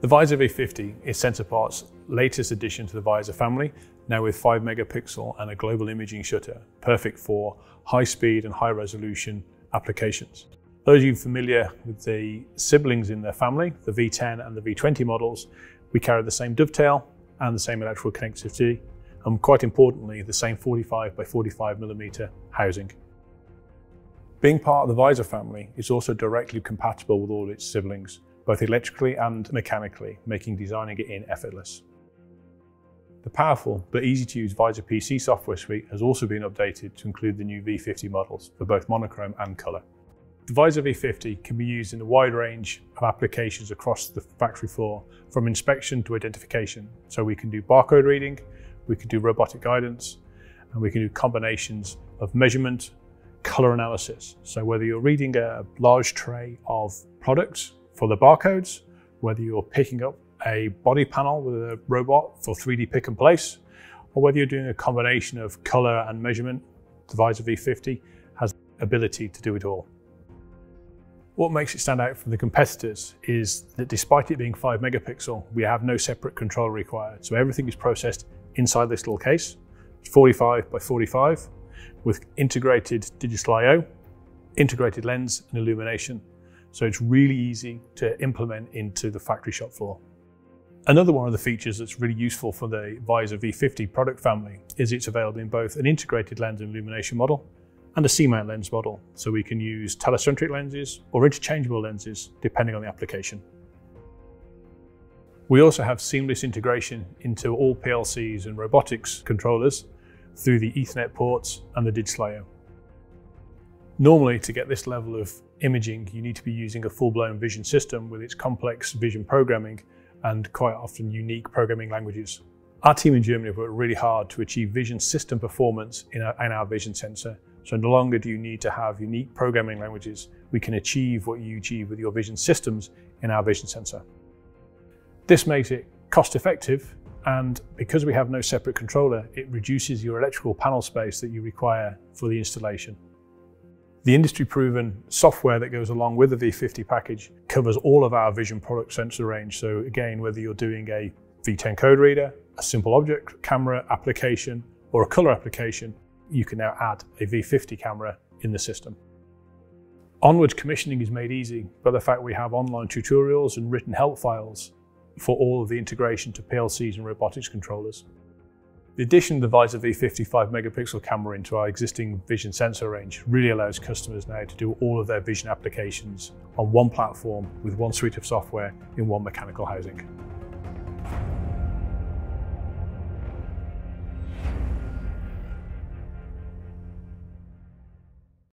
The Visor V50 is SensoPart's latest addition to the Visor family, now with 5 megapixel and a global imaging shutter, perfect for high speed and high resolution applications. Those of you familiar with the siblings in their family, the V10 and the V20 models, we carry the same dovetail and the same electrical connectivity, and quite importantly, the same 45 by 45 millimeter housing. Being part of the Visor family is also directly compatible with all its siblings, both electrically and mechanically, making designing it in effortless. The powerful but easy to use Visor PC software suite has also been updated to include the new V50 models for both monochrome and colour. The Visor V50 can be used in a wide range of applications across the factory floor, from inspection to identification. So we can do barcode reading, we can do robotic guidance, and we can do combinations of measurement, color analysis. So whether you're reading a large tray of products for the barcodes, whether you're picking up a body panel with a robot for 3D pick and place, or whether you're doing a combination of color and measurement, the Visor V50 has the ability to do it all. What makes it stand out from the competitors is that despite it being 5 megapixel, we have no separate controller required. So everything is processed inside this little case, 45 by 45, with integrated digital I.O., integrated lens and illumination. So it's really easy to implement into the factory shop floor. Another one of the features that's really useful for the Visor V50 product family is it's available in both an integrated lens and illumination model and a C-mount lens model, so we can use telecentric lenses or interchangeable lenses depending on the application. We also have seamless integration into all PLCs and robotics controllers through the Ethernet ports and the digital I.O. Normally, to get this level of imaging, you need to be using a full-blown vision system with its complex vision programming and quite often unique programming languages. Our team in Germany have worked really hard to achieve vision system performance in our, in our vision sensor so no longer do you need to have unique programming languages. We can achieve what you achieve with your vision systems in our vision sensor. This makes it cost effective and because we have no separate controller, it reduces your electrical panel space that you require for the installation. The industry proven software that goes along with the V50 package covers all of our vision product sensor range. So again, whether you're doing a V10 code reader, a simple object camera application, or a color application, you can now add a V50 camera in the system. Onwards commissioning is made easy by the fact we have online tutorials and written help files for all of the integration to PLCs and robotics controllers. The addition of the Visor V55 megapixel camera into our existing vision sensor range really allows customers now to do all of their vision applications on one platform with one suite of software in one mechanical housing.